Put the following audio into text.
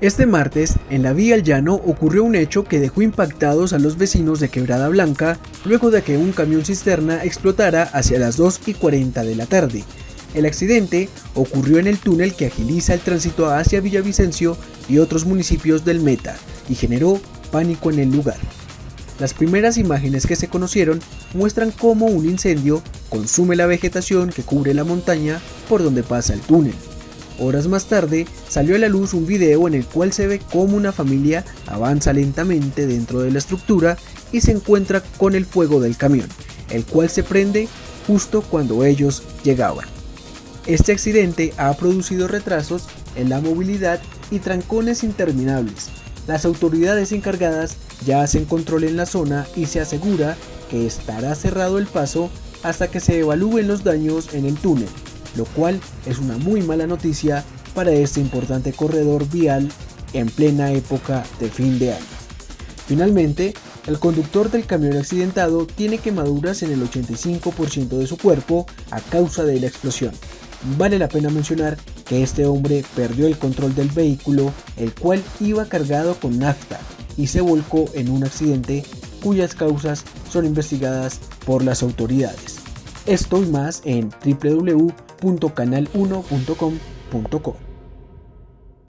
Este martes, en la vía al llano ocurrió un hecho que dejó impactados a los vecinos de Quebrada Blanca luego de que un camión cisterna explotara hacia las 2 y 40 de la tarde. El accidente ocurrió en el túnel que agiliza el tránsito hacia Villavicencio y otros municipios del Meta y generó pánico en el lugar. Las primeras imágenes que se conocieron muestran cómo un incendio consume la vegetación que cubre la montaña por donde pasa el túnel. Horas más tarde salió a la luz un video en el cual se ve cómo una familia avanza lentamente dentro de la estructura y se encuentra con el fuego del camión, el cual se prende justo cuando ellos llegaban. Este accidente ha producido retrasos en la movilidad y trancones interminables. Las autoridades encargadas ya hacen control en la zona y se asegura que estará cerrado el paso hasta que se evalúen los daños en el túnel lo cual es una muy mala noticia para este importante corredor vial en plena época de fin de año. Finalmente, el conductor del camión accidentado tiene quemaduras en el 85% de su cuerpo a causa de la explosión. Vale la pena mencionar que este hombre perdió el control del vehículo, el cual iba cargado con nafta y se volcó en un accidente cuyas causas son investigadas por las autoridades. Esto y más en www.canal1.com.co.